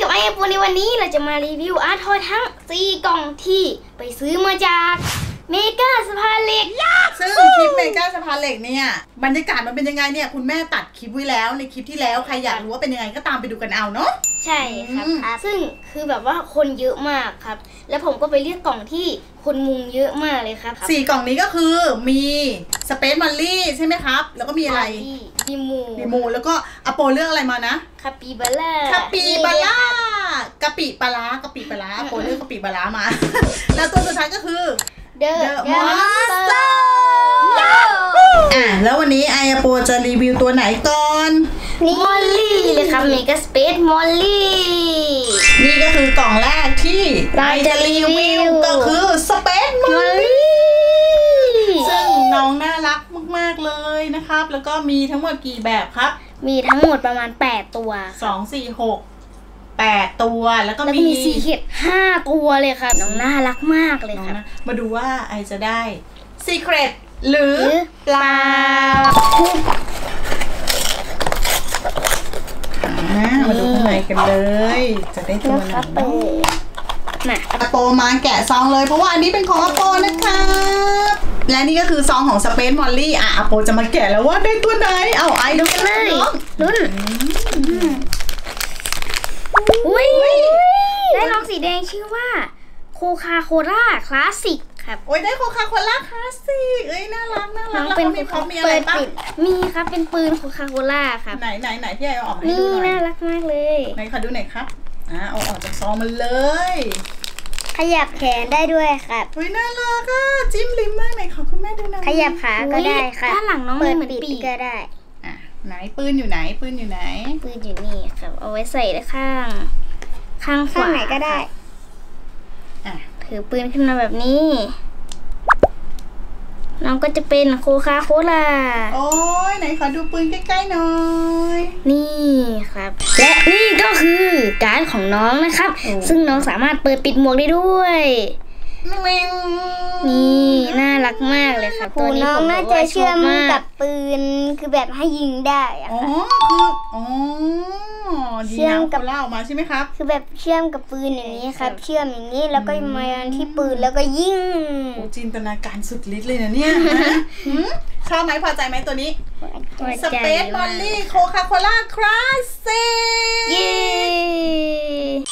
กับไอโปในวันนี้เราจะมารีวิว art toy ทั้ง 4 กล่องที่ไปซื้อมาจาก Mega สะพานเหล็กซึ่งคลิป Mega สะพานเหล็กเนี่ยบรรยากาศมันเป็นยังไงเนี่ยคุณแม่ตัดคลิปไว้แล้วในคลิปที่แล้วใครอยากรู้ว่าเป็นยังไงก็ตามไปดูกันเอาเนาะใช่ครับอืมซึ่งคือแบบว่าคนเยอะมากครับ แล้วผมก็ไปเลือกกล่องที่คนมุงเยอะมากเลยครับสี่กล่องนี้ก็คือมี Space Molly ใช่ไหมครับ แล้วก็มีอะไร Dimoo Dimoo แล้วก็อโปเลือกอะไรมานะคาปิบาร่าคาปิบาร่ากะปิปลาร้ากะปิปลาร้าอโปเลือกกะปิปลาร้ามา แล้วตัวสุดท้ายก็คือเดอะ The Monster อะแล้ววันนี้ไออโปจะรีวิวตัวไหนก่อน Molly เลยครับ Mega Space Molly นี่ก็คือกล่องแรกที่เราจะรีวิวก็คือ Space เลยนะครับ แล้วก็มีทั้งหมดกี่แบบครับ มีทั้งหมดประมาณ 8 ตัวสองสี่หกแปดตัวแล้วก็แล้วก็มีมีซีเห็ด5ตัวเลยครับน้องน่ารักมากเลยน้องครับนะมาดูว่าไอจะได้ซีเครตหรือหรือเปล่าอ่ามาดูข้างในกันเลย จะได้ตัวไหนนะครับเปิดมาอาโปมาแกะซองเลยเพราะว่าอันนี้เป็นของอาโปนะคะ และนี่ก็คือซองของ Space Molly อะอาโปจะมาแกะแล้วว่าได้ตัวไหน เอาไอดูกันเลเลยยน้องลุ้นอุ้ยได้น้องสีแดงชื่อว่า Coca-Cola Classic ครับโอ้ยได้ Coca-Cola Classic เอ้ยน่ารักน่ารัน้กองแล้วเป็นเขามีพร้อมมีอะไรบ้างปิดมีครับเป็นปืน Coca-Cola ครับไหนไหนไหนที่ไอเอาออกมาให้นี่ดูหน่น่ารักมากเลยไหนขอดูหน่อยครับอ่าเอาออกจากซองมันเลย ขยับแขนได้ด้วยครับเฮ้ยน่ารักอะจิ้มลิ้มมากไหนขอคุณแม่ดูหน่อยขยับขาก็ได้ค่ะด้านหลังน้องเปิมีดเหมือนปิดปีกก็ได้อะไหนปืนอยู่ไหนปืนอยู่ไหน ปืนอยู่นี่ครับ เอาไว้ใส่ข้าง ข้างขข้างวาไหนก็ได้อะถือปืนขึ้นมาแบบนี้ น้องก็จะเป็นโคคาโคล่าโอ้ยไหนขอดูปืนใกล้ๆหน่อย นี่ครับ และนี่ก็คือการ์ดของน้องนะครับโอ้ซึ่งน้องสามารถเปิดปิดหมวกได้ด้วยแมว นี่น่ารักมากเลยครับหูตัวนี้น้องผมน่าบกจะว่าเชื่อมชบากกับปืนคือแบบให้ยิงได้อะอ๋อค่ะคืออ๋อดีเชื่อนะมกับโคล่าออกมาใช่ไหมครับคือแบบเชื่อมกับปืนอย่างนี้ครับ เชื่อมอย่างนี้แล้วก็มาที่ปืนแล้วก็ยิงโอ้จินตนาการสุดฤทธิ์เลยนะเนี่ยฮะหืมชอบไหมพอใจไหมตัวนี้พอใจ Space Molly Coca-Cola Classic เย้อ้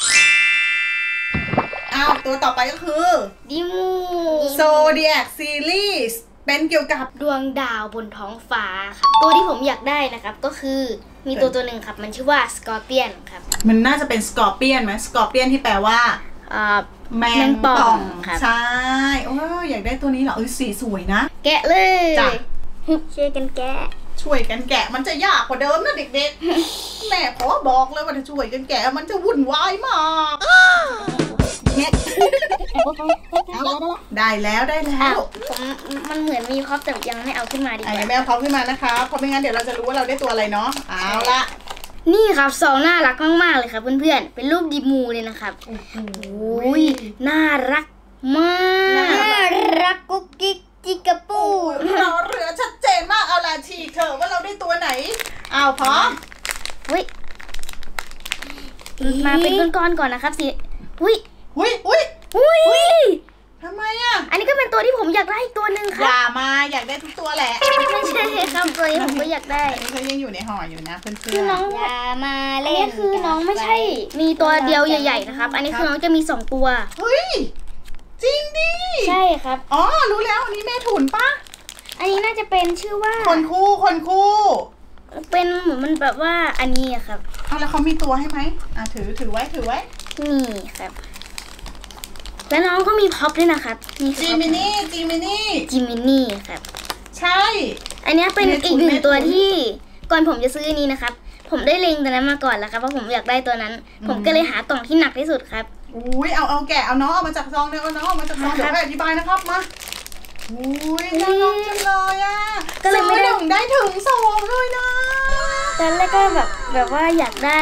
าวตัวต่อไปก็คือ Dimoo Zodiac Series เป็นเกี่ยวกับดวงดาวบนท้องฟ้าครับตัวที่ผมอยากได้นะครับก็คือมีตัวตัวหนึ่งครับ มันชื่อว่า scorpion ครับ มันน่าจะเป็น scorpion ไหม scorpion ที่แปลว่าอ่าแมแมงงป่ป่อองงครับใช่โอ้ยอยากได้ตัวนี้เหรอเออสีสวยนะ แกะเลยจ้ะช่วยกันแกะช่วยกันแกะมันจะยากกว่าเดิมนะเด็กๆแม่ขอบอกเลยว่าถ้าช่วยกันแกะมันจะวุ่นวายมาก ได้แล้วได้แล้อ้าววผมมันเหมือนมีครอบแต่ยังไม่เอาขึ้นมาดีกไอ้ว่าแม่เอาพร้อมขึ้นมานะคะเพราะไม่งั้นเดี๋ยวเราจะรู้ว่าเราได้ตัวอะไรเนาะเอาละนี่ครับซองน่ารักมากๆเลยครับเพื่อนๆเป็นรูปดิมูเลยนะครับโอ้ยน่ารักมากน่ารักกุ๊กกิ๊กจิกกะปูโอ้ยรอเรือชัดเจนมากเอาละฉีกเถอะว่าเราได้ตัวไหนเอาพร้อมเฮ้ยมาเป็นก้อนๆก่อนนะครับสิอุ้ย อุ้ยอุ้ยอุ้ยทำไมอะ อันนี้ก็เป็นตัวที่ผมอยากได้อีกตัวหนึ่งคอรับ ย่ามาอยากได้ทุกตัวแหละไม่ใช่ครับตัวนี้ผมก็อยากได้ อันนี้เขายังอยู่ในห่ออยู่นะเพื่อนๆ คือน้อง อย่ามาอันเล่นี้นคือน้องไม่ใช่ มีตัวเดียวใหญ่ ๆ นะครับ อันนี้คือน้องจะมีสองตัว เฮ้ย จริงดิ ใช่ครับ อ๋อ รู้แล้วอันนี้แม่ถุนปะอันนี้น่าจะเป็นชื่อว่า คนคู่คนคู่เป็นเหมือนมันแบบว่าอันนี้อะครับ เอาแล้วเขามีตัวให้ไหมอะถือถือไว้ถือไว้ นี่ครับ แล้วน้องก็มีพ็อปด้วยนะครับนี่จีมินี่จีมินี่จิมินี่ครับ ใช่ อันเนี้ยเป็นเมถุนอีกหนึ่เมงถุนตัวที่ก่อนผมจะซื้ออันนี้นะครับ ผมได้เล็งตัวนั้นมาก่อนแล้วครับว่าผมอยากได้ตัวนั้น ผมก็เลยหากล่องที่หนักที่สุดครับ อุ้ยเอาเอาแกะเอาน้องเอามาจากซองเดี๋ยวเอาน้องเอามาจากซองคเดี๋รัยบวไปอธิบายนะครับมาอุ้ยน่ารักจังเลยอะก็เลยไม่ได้ ซื้อหนึ่งได้ถึงสองเลยนะ ตอนแรกก็แบบแบบว่าอยากได้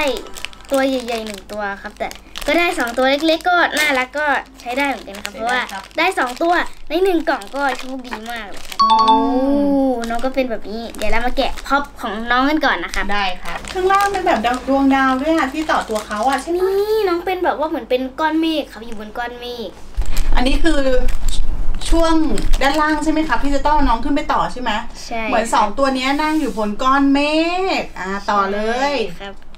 ตัวใหญ่ๆหนึ่งตัวครับ แต่ ก็ได้สองตัวเล็กๆ ก็น่ารักก็ใช้ได้เหมือนกันนะครับเพราะว่าครับได้สองตัวในหนึ่งกล่องก็โชคดีมากเลยครับโอ้น้องก็เป็นแบบนี้เดี๋ยวเรามาแกะพ็อปของน้องกันก่อนนะครับได้ครับข้างล่างเป็นแบบดวงดาวด้วยอะที่ต่อตัวเขาอะใช่ไหมนี่น้องเป็นแบบว่าเหมือนเป็นก้อนเมฆครับอยู่บนก้อนเมฆอันนี้คือช่วงด้านล่างใช่ไหมครับที่จะต้องเอาน้องขึ้นไปต่อใช่ไหมใช่เหมือนสองตัวเนี้ยนั่งอยู่บนก้อนเมฆอ่าต่อเลยครับ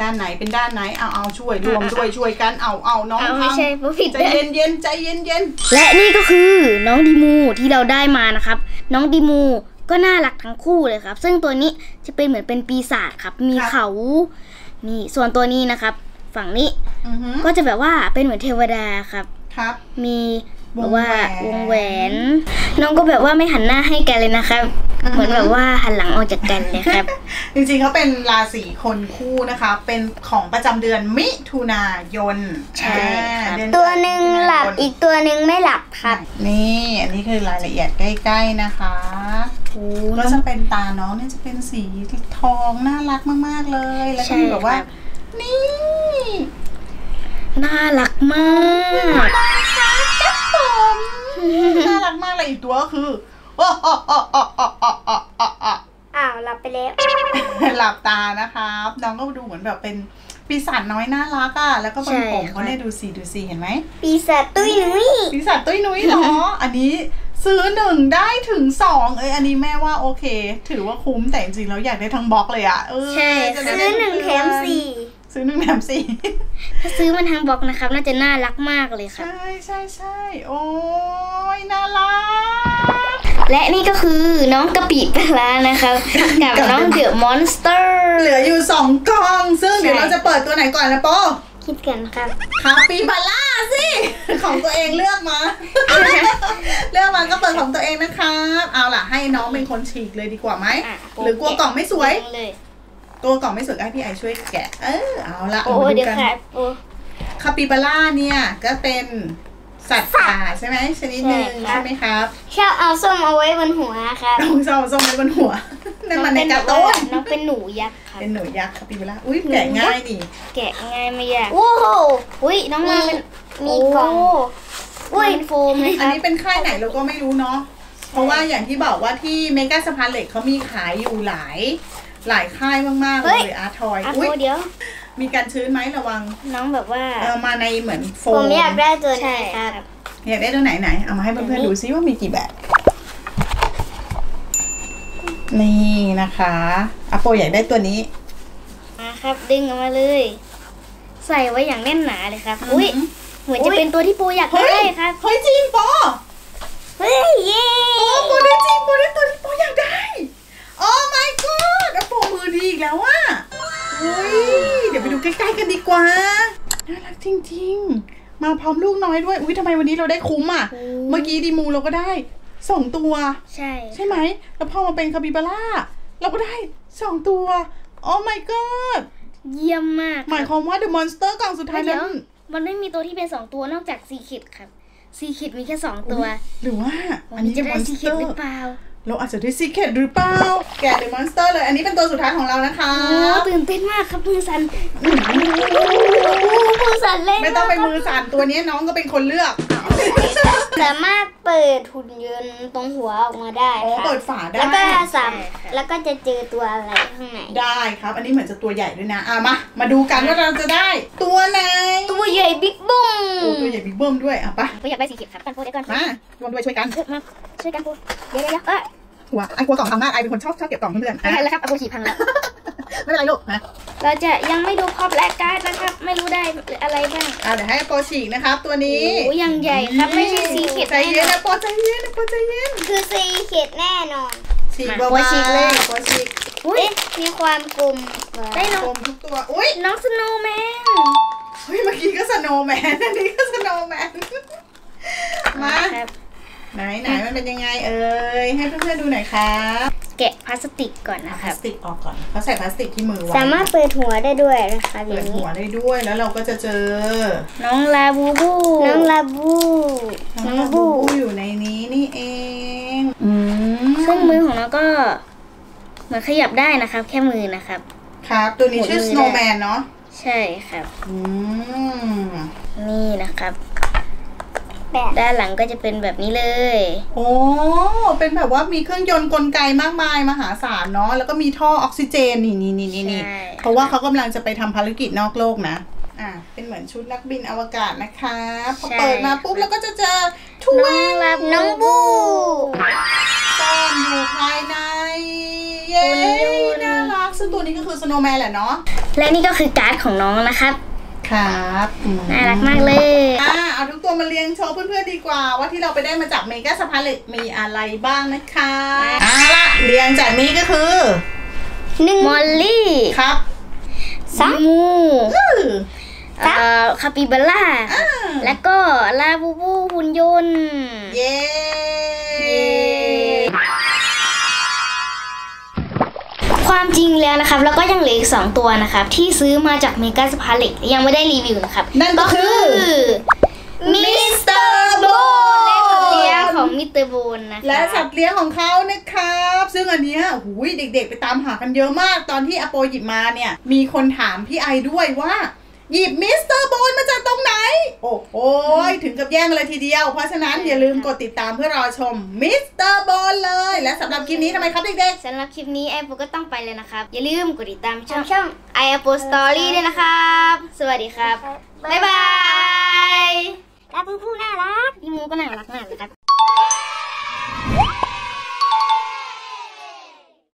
ด้านไหนเป็นด้านไหนเอาเอาช่วยรวมด้วยช่วยกันเอาเอาน้องเอาทไม่ใช่ผู้ผิดำใจเลยเย็นเย็นๆใจเย็นเย็นและนี่ก็คือน้องดีมูที่เราได้มานะครับ น้องดีมูก็น่ารักทั้งคู่เลยครับ ซึ่งตัวนี้จะเป็นเหมือนเป็นปีศาจครับ มีเขา นี่ส่วนตัวนี้นะครับ ฝั่งนี้ๆอือฮึก็จะแบบว่าเป็นเหมือนเทวดาครับ ครับ มี แบบว่าวงแหวนวงแหวน น้องก็แบบว่าไม่หันหน้าให้กันเลยนะครับอือฮึเหมือนแบบว่าหันหลังออกจากกันเลยครับ จริงๆเขาเป็นราศีคนคู่นะคะ เป็นของประจำเดือนมิถุนายนใช่ครับอ่าเดือตัวหนึ่งหลับมิถุนายนอีกตัวหนึ่งไม่หลับครับนี่อันนี้คือรายละเอียดใกล้ ๆนะคะโอ้ก็น้องจะเป็นตาน้องเนี่ยจะเป็นสีทองน่ารักมากๆเลย แล้วก็มีแบบว่าใช่ครับนี่ น่ารักมาก อีกตัวก็คืออ้าวหลับไปแล้ว หลับตานะครับ น้องก็ดูเหมือนแบบเป็นปีศาจน้อยน่ารักอะ แล้วก็บนผมเขาเนี่ยดูสิดูสิเห็นไหม ปีศาจตุ้ยนุ้ย ปีศาจตุ้ยนุ้ยเนาะอันนี้ซื้อหนึ่งได้ถึงสองเอ้ยอันนี้แม่ว่าโอเค ถือว่าคุ้มแต่จริงๆแล้วอยากได้ทั้งบล็อกเลยอะ เออซื้อหนึ่งแถมสี่ ซื้อหนึ่งแถมสี่ถ้าซื้อมันทางบล็อกนะครับ น่าจะน่ารักมากเลยครับใช่ใช่ใช่โอ้ยน่ารัก และนี่ก็คือน้องกะปิปลาร้านะครับกับน้องเดอะมอนสเตอร์ เหลืออยู่สองกล่อง ซึ่งเดี๋ยวใช่เราจะเปิดตัวไหนก่อนนะโปคิดกันครับคาปิบาร่าสิ ของตัวเองเลือกมา เลือกมาก็เปิดของตัวเองนะครับ เอาล่ะให้น้องเป็นคนฉีกเลยดีกว่าไหมอะหรือกลัวกล่องไม่สวยเลย ตัวกล่องไม่สวยก็ให้พี่ไอช่วยแกะ เออเอาละโอ้มาเดี๋ยวกันค่ะโอ้คาปิบาร่าเนี่ยก็เป็นสัตว์ป่าใช่ไหมชนิดหนึ่งใช่ครับใช่ไหมครับชอบเอาส้มเอาไว้บนหัวครับน้องชอบส้มไว้บนหัวนั่นมันในการ์ตูนน้องเป็นหนูยักษ์ครับเป็นหนูยักษ์คาปิบาร่าอุ้ยแกะง่ายนี่แกะง่ายไม่ยากโอ้โหอุ้ยน้องมาเป็นมีกล่องโอุ้ยโฟมเลยคอันรับนี้เป็นค่ายไหนเราก็ไม่รู้เนาะเพราะว่าอย่างที่บอกว่าที่เมกาสะพานเหล็กเขามีขายอยู่หลาย หลายค่ายมากๆเฮ้เลยยอาร์ทอยอะอุ้ยโฟเดี๋ยวมีการชื้นไหมระวัง น้องแบบว่าเออมาในเหมือนโฟผมมอยากได้ตัวใช่นี้คครัรับบอยากได้ตัวไหนไหนเอามาให้เพื่อนๆดูซิว่ามีกี่แบบ นี่นะคะอะโปอยากได้ตัวนี้มาครับ ดึงออกมาเลย ใส่ไว้อย่างแน่นหนาเลยครับ อุ้ยอือหือเหมือนจะเป็นตัวที่ปูอยากเฮ้ได้ยครับเฮ้ยจริงป มาพร้อมลูกน้อยด้วยอุ้ยทำไมวันนี้เราได้คุ้มอะโอ้เมื่อกี้ดีมูเราก็ได้สองตัว ใช่ ใช่ไหม แล้วพอมาเป็นคาปิบาร่าเราก็ได้สองตัว โอ้ my god เยี่ยมมาก หมายความว่า The Monster กล่องสุดท้ายเดี๋นั้ยวนมันไม่มีตัวที่เป็นสองตัวนอกจากซีคิดครับซีคิดมีแค่สองตัว หรือว่าวัอันนนี้นี้จะ The ได้ซีคิด Monster หรือเปล่า เราอาจจะได้ Secret หรือเปล่า แกะ The Monster เลย อันนี้เป็นตัวสุดท้ายของเรานะคะโอ้ตื่นเต้นมากครับมือสั่นมือสั่นเล่นไม่ต้องไปมือสั่นตัวนี้น้องก็เป็นคนเลือก สามารถเปิดหุ่นยนต์ตรงหัวออกมาได้อ๋อค่ะเปิดฝาได้ แล้วก็สามใช่ค่ะแล้วก็จะเจอตัวอะไรข้างในได้ครับ อันนี้เหมือนจะตัวใหญ่ด้วยนะอะมา มาดูกันว่าเราจะได้ ตัวไหน ตัวใหญ่บิ๊กบุ้มโอ้ตัวใหญ่บิ๊กเบิ้มด้วยอะไปะปูอยากได้ซีคิดครับกันปูเดี๋ยวก่อนมารวมด้วยช่วยกันเออมาช่วยกันปูเดี๋ยวเดี๋ยวเดี๋ยวเออ หัวไอ้กลัวกล่องพังมากไอ้เป็นคนชอบชอบเก็บกล่องเพื่อนๆไม่อะทันแล้วครับเอาปูขี่พังแล้ว ไม่เป็นไรลูกนะเราจะยังไม่ดูพอบและการ์ดนะครับ ไม่รู้ได้อะไรบ้างอะเดี๋ยวให้โปรฉีกนะครับ ตัวนี้โอ้ยังใหญ่ครับไม่ใช่ซีคิดใจเย็นนะโปรใจเย็นนะโปรใจเย็นคือซีเข็ดแน่นอน ฉีกมาเบาโปรฉีกเลย โปรฉีกอุ้ยเอ๊ะมีความกลมได้น้องกลมทุกตัวอุ้ยน้องสโนว์แมนเฮ้ยเมื่อกี้ก็สโนว์แมนอันนี้ก็สโนว์แมนมาครับ ไหนไหนมันเป็นยังไงเอ่ยให้เพื่อนๆดูหน่อยครับแกะพลาสติกก่อนนะพคลารับ สติกออกก่อนเขาใส่พลาสติกที่มือไว้สามารถเปิดหัวได้ด้วยนะคะอเปิย่าดงหันี้วได้ด้วยแล้วเราก็จะเจอ น้องลาบูบูน้องลาบูน้องบูบูอยู่ในนี้นี่เองอืมซึ่งมือของน้องก็เหมือนขยับได้นะครับ แค่มือนะครับ ครับ ตัวนี้ชื่อ หมดมือ snowman เนาะใช่ครับ อืมนี่นะครับ แบบด้านหลังก็จะเป็นแบบนี้เลย โอ้เป็นแบบว่ามีเครื่องยนต์กลไกมากมายมหาศาลเนาะแล้วก็มีท่อออกซิเจนนี่นี่นี่นี่นี่ใช่ เพราะว่าเขากำลังจะไปทำภารกิจนอกโลกนะ อ่าเป็นเหมือนชุดนักบินอวกาศนะคะพอเปิดมาปุ๊บแล้วก็จะเจอถ้วน้อยงรับน้องบู ซ่อนอยู่ภายใน เย้น่ารักซึ่งตัวนี้ก็คือ snowman แหละเนาะ และนี่ก็คือการ์ดของน้องนะครับ ครับอืมน่ารักมากเลยอ่าเอาทุกตัวมาเรียงโชว์เพื่อนๆดีกว่า ว่าที่เราไปได้มาจาก Mega สะพานเหล็กมีอะไรบ้างนะคะอ่าละเรียงจากนี้ก็คือหนึ่ง Molly ครับ Dimoo อื้อเอ่อคาปิบาร่าอ่าแล้วก็ลาบูบูหุ่นยนต์ เย้ ความจริงแล้วนะครับ แล้วก็ยังเหลืออีกสองตัวนะครับ ที่ซื้อมาจาก Mega สะพานเหล็กยังไม่ได้รีวิวนะครับนั่นก็คือ Mr. Bone และสัตว์เลี้ยงของ Mr. Bone นะคะ และสัตว์เลี้ยงของเขานะครับ ซึ่งอันเนี้ยหูยเด็กๆ ไปตามหากันเยอะมาก ตอนที่อโปหยิบมาเนี่ย มีคนถามพี่ไอด้วยว่า หยิบ Mr. Bone มาจากตรงไหน โอ้โหถึงกับแย่งเลยทีเดียว เพราะฉะนั้นอย่าลืมกดติดตามเพื่อรอชม Mr. Bone เลย และสำหรับคลิปนี้ทำไมครับเด็กสำหรับคลิปนี้ไอโปก็ต้องไปเลยนะครับ อย่าลืมกดติดตามช่องช่องไอโป Story ด้วยนะครับ สวัสดีครับ บ๊ายบายแล้วผู้ผู้น่ารักพี่มูก็น่ารักมากเลยครับ